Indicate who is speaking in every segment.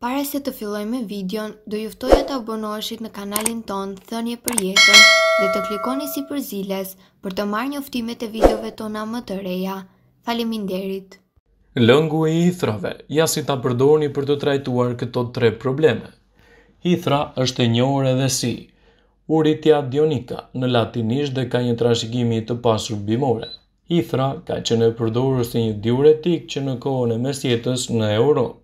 Speaker 1: Para se të fillojmë me videon, do ju ftoja të abonoheshit në kanalin tonë Thënie për Jetën dhe të klikoni sipër ziles për të marrë njoftimet e videove tona më të reja. Faleminderit!
Speaker 2: Lëngu i hithrave, ja si ta përdorni për të trajtuar këto tre probleme. Hithra është e njohur edhe si Urtica dioica, në latinisht dhe ka një trashëgimi të pasur bimore. Hithra ka qenë e përdorur si një diuretik që në kohën e Mesjetës në Europë.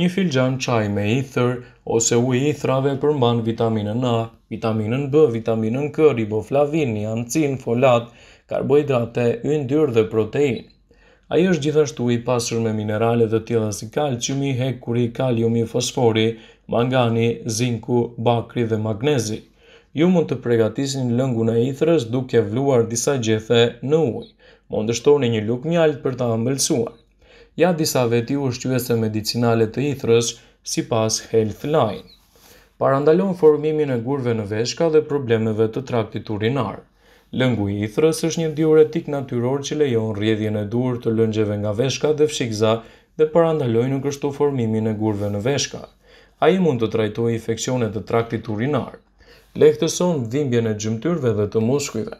Speaker 2: Një filxhan çaji me hithër ose uji i hithrave përmban vitaminën A, vitaminën B, vitaminën K, riboflavin, niacin, folat, karbohidrate, yndyrë dhe proteinë. Ai është gjithashtu i pasur me minerale të tilla si kalciumi, hekuri, kaliumi, fosfori, mangani, zinku, bakri dhe magnezi. Ju mund të përgatisni lëngun e hithrës duke vluar disa gjethe në ujë. Mund të shtoni një lugë mjaltë për ta ëmbëlsuar. Ja disa veti ushqyese medicinale të hithrës, sipas Healthline. Parandalon formimin e gurëve në veshka dhe problemeve të traktit urinar. Lëngu i hithrës është një diuretik natyror që lejon rrjedhjen e duhur të lëngjeve nga veshka dhe fshikëza dhe parandalojnë kështu formimin e gurëve në veshka. Ai mund të trajtojë infeksione të traktit urinar. Lehtëson dhimbjen e gjymtyrëve dhe të muskujve.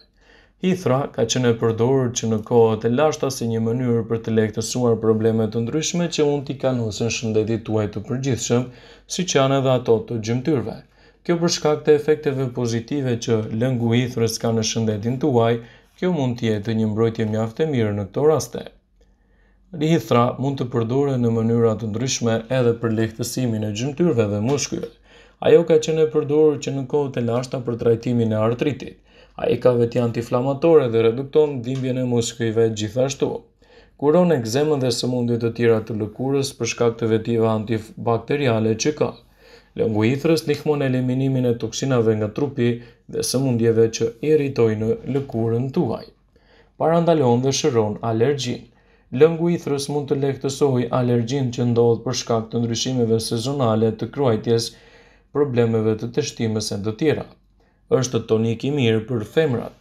Speaker 2: Hithra ka qenë e përdorur që në kohët e lashta si një mënyrë për të lehtësuar probleme të ndryshme që mund t'i kanosen shëndetit tuaj të përgjithshëm, siç janë edhe ato të gjymtyrëve. Kjo për shkak të efekteve pozitive që lëngu i hithrës ka në shëndetin tuaj, kjo mund të jetë një mbrojtje mjaft e mirë në këto raste. Hithra mund të përdoren në mënyra të ndryshme edhe për lehtësimin e gjymtyrëve dhe muskujve. Ajo ka qenë e përdorur që në kohët e lashta për trajtimin e artritit. Ai ka veti antiinflamatore dhe redukton dhimbjen e muskujve, gjithashtu kuron ekzemën dhe sëmundje të tjera të lëkurës për shkak të vetive antibakteriale që ka. Lëngu i hithrës ndihmon në eliminimin e toksinave nga trupi dhe sëmundjeve që irritojnë lëkurën tuaj. Parandalon dhe shëron alergjinë. Lëngu i hithrës mund të lehtësojë alergjinë që ndodh për shkak të ndryshimeve sezonale të kruajtjes, problemeve të teshtimës e të tjera. Është tonik i mirë për femrat.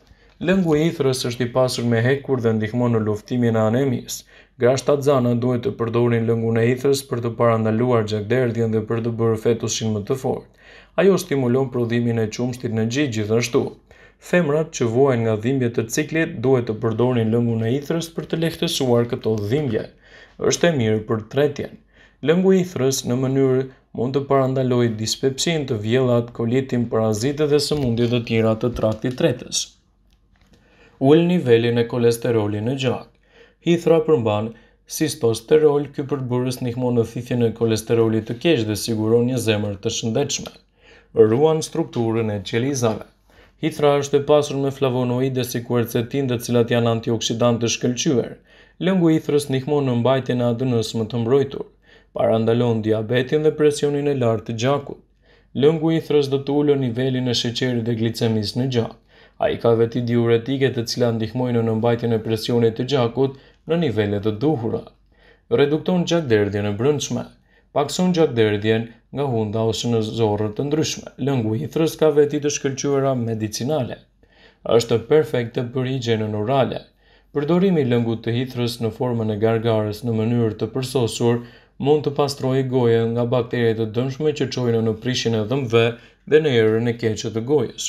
Speaker 2: Lëngu i hithrës është i pasur me hekur dhe ndihmon në luftimin e anemisë. Gratë shtatzëna duhet të përdorin lëngun e hithrës për të parandaluar gjakderdhjen dhe për të bërë fetusin më të fortë. Ajo stimulon prodhimin e qumështit në gji gjithashtu. Femrat që vuajnë nga dhimbjet e ciklit duhet të përdorin lëngun e hithrës për të lehtësuar këto dhimbje. Është e mirë për tretjen. Lëngu i hithrës në mënyrë Mund të parandalojë dispepsinë, të vjellat, kolitin, parazitët dhe sëmundje të tjera të traktit tretës. Ul nivelin e kolesterolit në gjak. Hithra përmban sistosterol, ky përbërës ndihmon në thithjen e kolesterolit të keq dhe siguron një zemër të shëndetshme. Ruan strukturën e qelizave. Hithra është e pasur me flavonoide si kuercetin, të cilat janë antioksidantë të shkëlqyer. Lëngu i hithrës ndihmon në mbajtjen e ADN-së më të mbrojtur. Parandalon diabetin dhe presionin e lartë të gjakut. Lëngu i hithrës do të ulë nivelin e sheqerit dhe glicemisë në gjak. Ai ka veti diuretike të cilat ndihmojnë në mbajtjen e presionit të gjakut në nivele të duhura. Redukton gjakderdhjen e brendshme. Pakëson gjakderdhjen nga hunda ose në zorrë të ndryshme. Lëngu i hithrës ka veti të shkëlqyera medicinale. Është perfekte për higjienë orale. Përdorimi i lëngut të hithrës në formën e gargarës në mënyrë të përsosur mund të pastrojë gojën nga bakteret e dëmshme që çojnë në prishjen e dhëmbëve dhe në erën e keqe të gojës.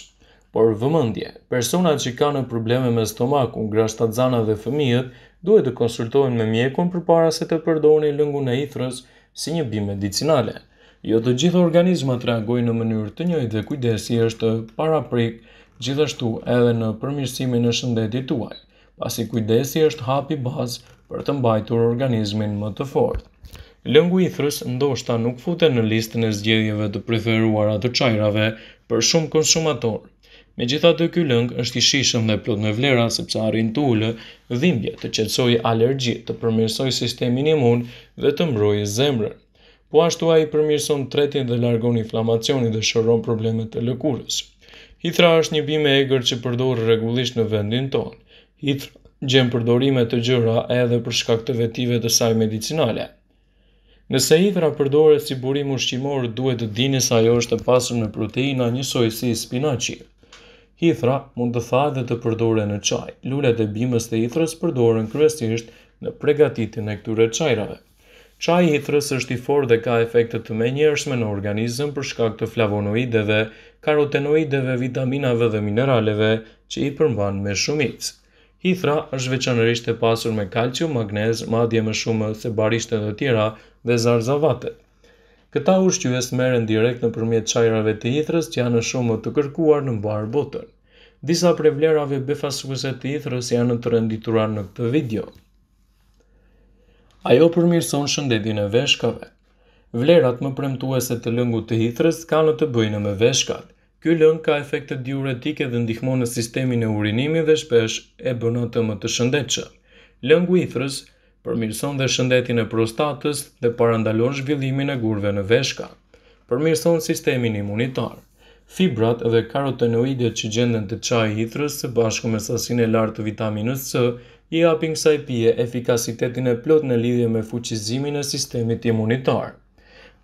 Speaker 2: Por vëmendje, personat që kanë probleme me stomakun, gratë shtatzëna dhe fëmijët duhet të konsultohen me mjekun përpara se të përdorin lëngun e hithrës si një bimë medicinale. Jo të gjithë organizmat reagojnë në mënyrë të njëjtë dhe kujdesi është paraprak gjithashtu edhe në përmirësimin e shëndetit tuaj, pasi kujdesi është hapi bazë për të mbajtur organizmin më të fortë. Lëngu i hithrës ndoshta nuk futet në listën e zgjedhjeve të preferuara të çajrave për shumë konsumatorë. Megjithatë, ky lëng është i shijshëm dhe plot me vlera sepse arrin të ulë dhimbjet, të qetësojë alergjitë, të përmirësojë sistemin imun dhe të mbrojë zemrën. Po ashtu ai përmirëson tretjen dhe largon inflamacionin dhe shëron problemet e lëkurës. Hithra është një bimë e egër që përdoret rregullisht në vendin tonë. Hithra gjen përdorime të gjëra edhe për shkak të vetive të saj medicinale. Nëse hithra përdoret si burim ushqimor, duhet të dini se ajo është e pasur me proteina njësoj si spinaqi. Hithra mund të thahet dhe të përdoret në çaj. Lulet e bimës të hithrës përdoren kryesisht në përgatitjen e këtyre çajrave. Çaji i hithrës është i fortë dhe ka efekte të menjëhershme në organizëm për shkak të flavonoideve, karotenoideve, vitaminave dhe mineraleve që i përmban me shumicë. Hithra është veçanërisht e pasur me kalcium, magnez, madje më shumë se barishtet e tjera dhe zarzavatet. Këta ushqyes merren direkt nëpërmjet çajrave të hithrës që janë shumë të kërkuar në mbarë botën. Disa prej vlerave befasuese të hithrës janë të renditura në këtë video. Ajo përmirëson shëndetin e veshkave. Vlerat më premtuese të lëngut të hithrës kanë të bëjnë me veshkat. Ky lëng ka efekte diuretike dhe ndihmon në sistemin e urinimit dhe shpesh e bën atë më të shëndetshëm. Lëngu i hithrës përmirëson dhe shëndetin e prostatës dhe parandalon zhvillimin e gurëve në veshka. Përmirëson sistemin imunitar. Fibrat dhe karotenoidet që gjenden te çaji i hithrës së bashku me sasinë e lartë të vitaminës C i japin kësaj pije efikasitetin e plotë në lidhje me fuqizimin e sistemit imunitar.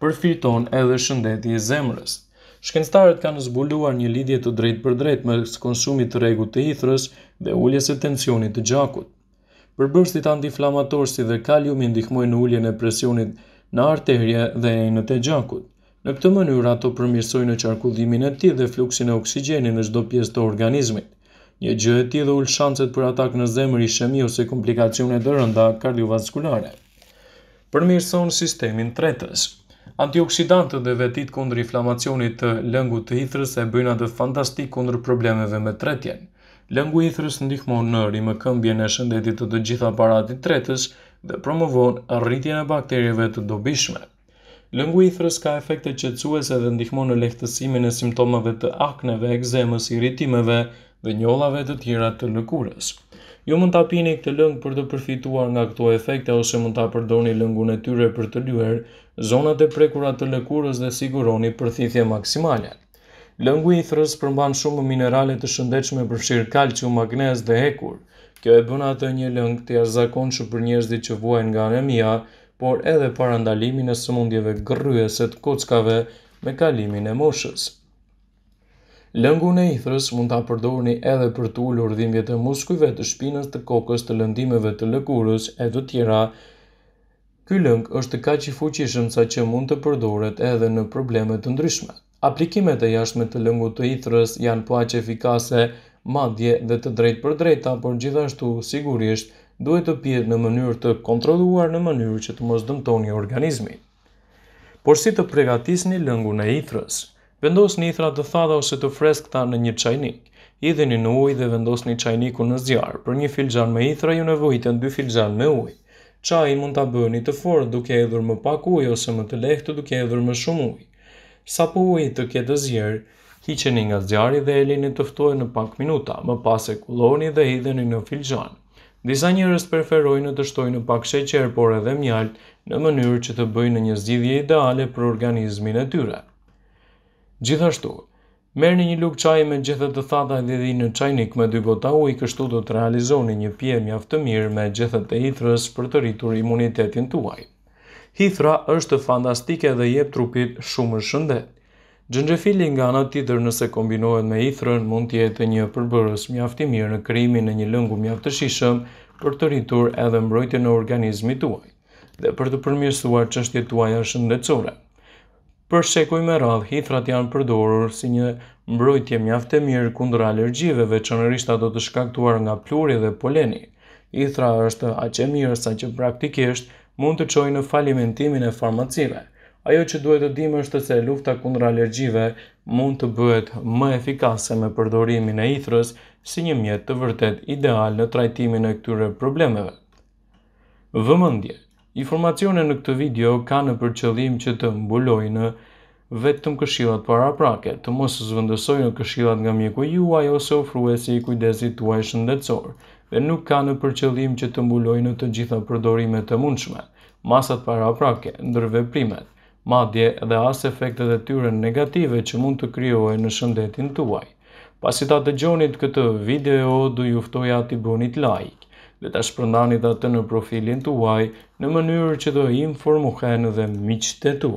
Speaker 2: Përfiton edhe shëndeti i zemrës. Shkencëtarët kanë zbuluar një lidhje të drejtpërdrejtë mes konsumit të rregullt të hithrës dhe uljes së tensionit të gjakut. Përbërësit antiinflamatorë si dhe kaliumi ndihmojnë në uljen e presionit në arterie dhe enët e gjakut. Në këtë mënyrë, ato përmirësojnë qarkullimin e tij dhe fluksin e oksigjenit në çdo pjesë të organizmit. Një gjë e tillë ul shanset për atak në zemër, ishemi ose komplikacione të rënda kardiovaskulare. Përmirëson sistemin tretës. Antioksidantët dhe vetitë kundër inflamacionit të lëngut të hithrës e bëjnë atë fantastik kundër problemeve me tretjen. Lëngu i hithrës ndihmon në rimëkëmbjen e shëndetit të të gjithë aparatit tretës dhe promovon rritjen e bakterieve të dobishme. Lëngu i hithrës ka efekte qetësuese dhe ndihmon në lehtësimin e simptomave të akneve, ekzemës, irritimeve dhe njollave të tjera të lëkurës. Ju mund ta pini këtë lëng për të përfituar nga këto efekte ose mund ta përdorni lëngun e tyre për të lyer zonat e prekura të lëkurës dhe siguroni përthithje maksimale. Lëngu i hithrës përmban shumë minerale të shëndetshme përfshirë kalcium, magnez dhe hekur. Kjo e bën atë një lëng të jashtëzakonshëm për njerëzit që vuajnë nga anemia, por edhe parandalimin e sëmundjeve gërryese të kockave me kalimin e moshës. Lëngun e hithrës mund ta përdorni edhe për të ulur dhimbjet e muskujve të shpinës, të kokës, të lëndimeve të lëkurës e të tjera. Ky lëng është kaq i fuqishëm saqë mund të përdoret edhe në probleme të ndryshme. Aplikimet e jashtme të lëngut të hithrës janë po aq efikase, madje dhe të drejtpërdrejta, por gjithashtu sigurisht duhet të pihet në mënyrë të kontrolluar në mënyrë që të mos dëmtoni organizmin. Por si të pregatisni lëngun e hithrës? Vendosni hithra të thata ose të freskëta në një çajnik. Hidheni në ujë dhe vendosni çajnikun në zjarr. Për një filxhan me hithra ju nevojiten dy filxhanë me ujë. Çajin mund ta bëni të fortë duke hedhur më pak ujë ose më të lehtë duke hedhur më shumë ujë. Sapo uji të ketë zier, hiqeni nga zjarri dhe e lini të ftohet pak minuta, më pas e kulloni dhe hidheni në filxhan. Disa njerëz preferojnë të shtojnë pak sheqer, por edhe mjaltë, në mënyrë që të bëjnë një zgjidhje ideale për organizmin e tyre. Gjithashtu, merrni një lugë çaji me gjethe të thata dhe hidhini në çajnik me dy gota ujë, kështu do të realizoni një pije mjaft të mirë me gjethet e hithrës për të rritur imunitetin tuaj. Hithra është fantastike dhe i jep trupit shumë shëndet. Xhenxhefili nga ana tjetër nëse kombinohet me hithrën mund të jetë një përbërës mjaft i mirë në krijimin e një lëngu mjaft të shijshëm për të rritur edhe mbrojtjen e organizmit tuaj dhe për të përmirësuar çështjet tuaja shëndetësore. Për shekuj me radhë, hithrat janë përdorur si një mbrojtje mjaft e mirë kundër alergjive, veçanërisht ato të shkaktuara nga pluhuri dhe poleni. Hithra është aq e mirë saqë praktikisht mund të çojë në falimentimin e farmacive. Ajo që duhet të dimë është se lufta kundër alergjive mund të bëhet më efikase me përdorimin e hithrës si një mjet vërtet ideal në trajtimin e këtyre problemeve. Vëmendje, Informacionet në këtë video kanë për qëllim që të mbulojnë vetëm këshillat paraprake. Të mos zëvendësojnë këshillat nga mjeku juaj ose ofruesi i kujdesit tuaj shëndetësor dhe nuk kanë për qëllim që të mbulojnë të gjitha përdorimet e mundshme, masat paraprake, ndërveprimet, madje dhe as efektet e tyre negative që mund të krijojnë në shëndetin tuaj. Pasi ta dëgjonit këtë video, do t'ju ftoja t'i bënit like dhe ta shpërndanit atë në profilin tuaj në mënyrë që të informohen dhe miqtë e tu.